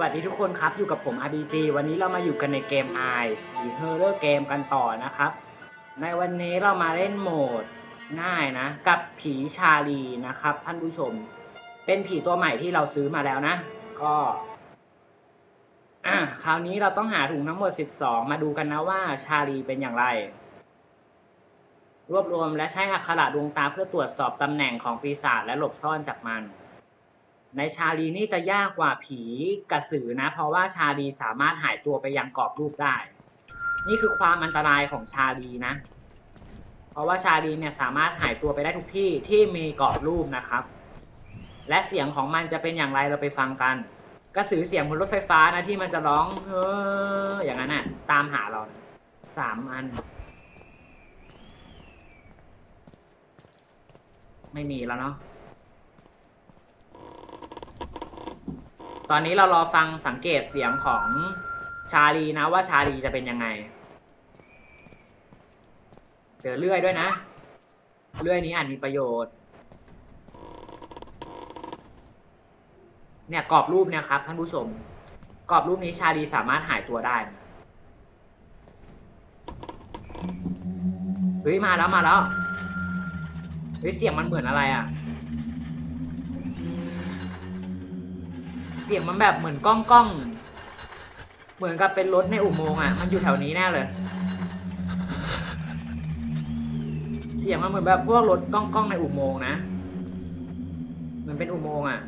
วัสดีทุกคนครับ อยู่กับผม RBG วันนี้เรามาอยู่กันในเกม Eyes หรือ Horror Game กันต่อนะครับ ในวันนี้เรามาเล่นโหมดง่ายนะ กับผีชาลีนะครับ ท่านผู้ชม เป็นผีตัวใหม่ที่เราซื้อมาแล้วนะ ก็คราวนี้เราต้องหาถุงทั้งหมด 12 มาดูกันนะว่าชาลีเป็นอย่างไร รวบรวมและใช้อักขระดวงตาเพื่อตรวจสอบตำแหน่งของปีศาจและหลบซ่อนจากมัน ในชาลีนี่จะยากกว่าผีกระสือนะ เพราะว่าชาลีสามารถหายตัวไปยังกรอบรูปได้ นี่คือความอันตรายของชาลีนะ เพราะว่าชาลีเนี่ยสามารถหายตัวไปได้ทุกที่ที่มีกรอบรูปนะครับ และเสียงของมันจะเป็นอย่างไรเราไปฟังกัน กระสือเสียงบนรถไฟฟ้านะที่มันจะร้องเฮ้ออย่างนั้นน่ะ ตามหาเราสามอัน ไม่มีแล้วเนาะ ตอนนี้เรารอฟังสังเกตเสียงของชาลีนะว่าชาลีจะเป็นยังไง เจอเลื่อยด้วยนะ เลื่อยนี้อาจมีประโยชน์ เนี่ยกรอบรูปเนี่ยครับท่านผู้ชม กรอบรูปนี้ชาลีสามารถหายตัวได้ เฮ้ยมาแล้วมาแล้ว เฮ้ยเสียงมันเหมือนอะไรอะ เสียงมันแบบเหมือนก้องก้องเหมือนกับเป็นรถในอุโมงค์อะ มันอยู่แถวนี้แน่เลย เสียงมันเหมือนแบบพวกรถก้องก้องในอุโมงค์นะ เหมือนเป็นอุโมงค์อะ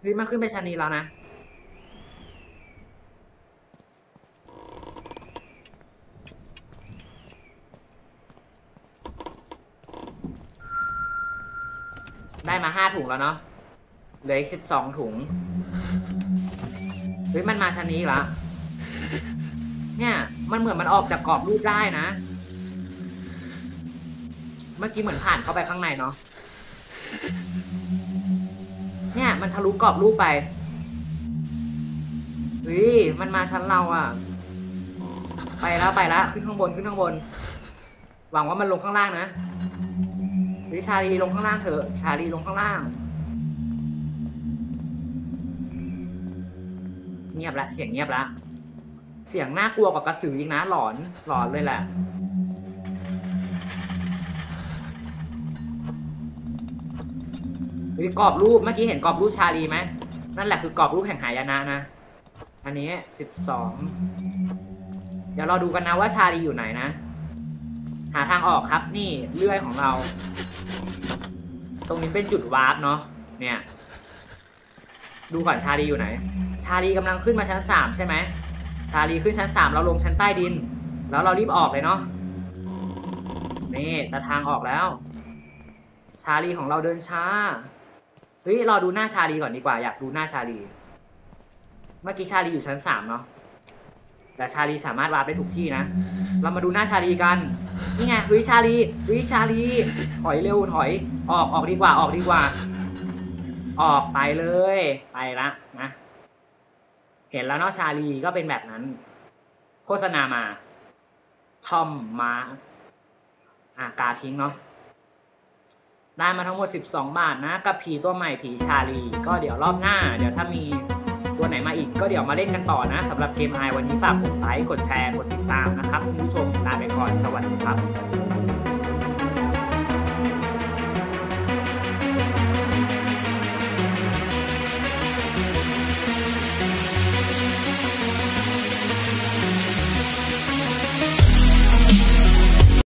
เฮ้ยมันขึ้นไปชั้นนี้แล้วนะ ได้มาห้าถุงแล้วเนาะ เหลืออีกสิบสองถุง เฮ้ยมันมาชั้นนี้ละ เนี่ยมันเหมือนมันออกจากกรอบรูปได้นะ เมื่อกี้เหมือนผ่านเข้าไปข้างในเนาะ เนี่ยมันทะลุกรอบรูปไป เฮ้ยมันมาชั้นเราอะไปแล้วไปแล้วขึ้นข้างบนขึ้นข้างบน หวังว่ามันลงข้างล่างนะเฮ้ยชาลีลงข้างล่างเถอะ ชาลีลงข้างล่าง งียบละเสียงเงียบละเสียงน่ากลัวกว่ากระสืออีกนะหลอนหลอนเลยแหละเฮ้ยกรอบรูปเมื่อกี้เห็นกรอบรูปชาลีไหมนั่นแหละคือกรอบรูปแห่งหายนะนะ อันนี้สิบสองเดี๋ยวเราดูกันนะว่าชาลีอยู่ไหนนะ หาทางออกครับนี่เลื่อยของเรา ตรงนี้เป็นจุดวาร์ปเนาะเนี่ย ดูก่อนชาลีอยู่ไหนาลีกำลังขึ้นมาชั้นสามใช่ไหมชาลีขึ้นชั้นสามเราลงชั้นใต้ดิน แล้วเรารีบออกเลยเนาะนี่แต่ทางออกแล้ว ชาลีของเราเดินช้าเฮ้ยรอดูหน้าชาลีก่อนดีกว่า อยากดูหน้าชาลี เมื่อกี้ชาลีอยู่ชั้นสามเนาะแต่ชาลีสามารถวาร์ปได้ทุกที่นะ เรามาดูหน้าชาลีกัน นี่ไงเฮ้ยชาลีเฮ้ยชาลี ถอยเร็วถอย ออกออกดีกว่าออกดีกว่า ออกไปเลย ไปละนะ เห็นแล้วเนาะชาลีก็เป็นแบบนั้น โฆษณามา ทอมมาอ่ากาทิ้งเนาะได้มาทั้งหมด 12 บาทนะ กับผีตัวใหม่ผีชาลี ก็เดี๋ยวรอบหน้า เดี๋ยวถ้ามีตัวไหนมาอีก ก็เดี๋ยวมาเล่นกันต่อนะสำหรับเกมไอวันนี้ฝากกดไลค์กดแชร์กดติดตามนะครับคุณผู้ชมลาไปก่อนสวัสดีครับ